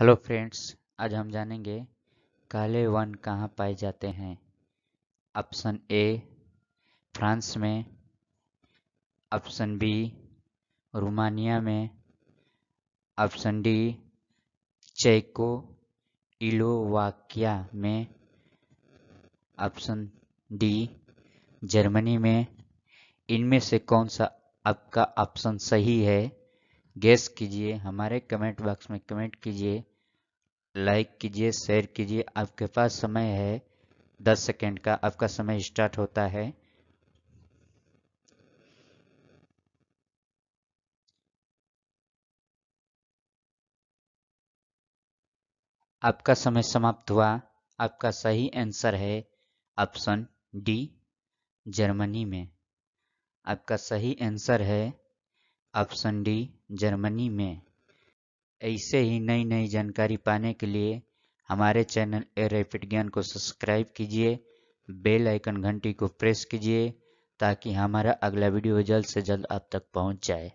Hello friends, आज हम जानेंगे काले वन कहाँ पाए जाते हैं। ऑप्शन ए फ्रांस में। ऑप्शन बी रोमानिया में। ऑप्शन डी चेको इलोवाकिया में। ऑप्शन डी जर्मनी में। इनमें से कौन सा आपका ऑप्शन सही है? गैस कीजिए, हमारे कमेंट बॉक्स में कमेंट कीजिए, लाइक कीजिए, शेयर कीजिए। आपके पास समय है, दस सेकेंड का, आपका समय स्टार्ट होता है। आपका समय समाप्त हुआ, आपका सही आंसर है ऑप्शन डी, जर्मनी में। आपका सही आंसर है ऑप्शन डी, जर्मनी में। ऐसे ही नई नई जानकारी पाने के लिए हमारे चैनल ए रैपिड ज्ञान को सब्सक्राइब कीजिए, बेल आइकन घंटी को प्रेस कीजिए, ताकि हमारा अगला वीडियो जल्द से जल्द आप तक पहुँच जाए।